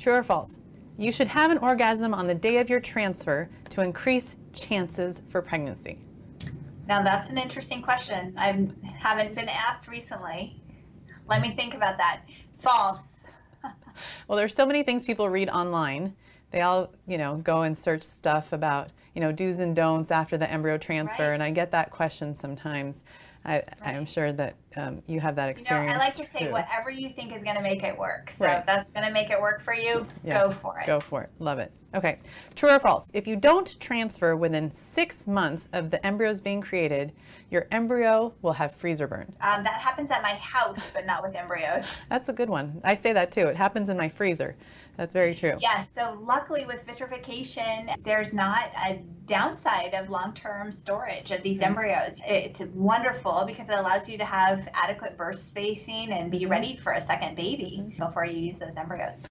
True or false? You should have an orgasm on the day of your transfer to increase chances for pregnancy. Now that's an interesting question. I haven't been asked recently. Let me think about that. False. well, there's so many things people read online. They all, you know, go and search stuff about, you know, do's and don'ts after the embryo transfer, right. and I get that question sometimes. I. I'm sure that um, you have that experience. You know, I like to too. say whatever you think is going to make it work. So right. if that's going to make it work for you, yeah. go for it. Go for it. Love it. Okay. True or false? If you don't transfer within six months of the embryos being created, your embryo will have freezer burn. Um, that happens at my house, but not with embryos. That's a good one. I say that too. It happens in my freezer. That's very true. Yeah. So luckily with vitrification, there's not a downside of long-term storage of these mm-hmm. embryos. It's wonderful because it allows you to have adequate birth spacing and be mm-hmm. ready for a second baby mm-hmm. before you use those embryos.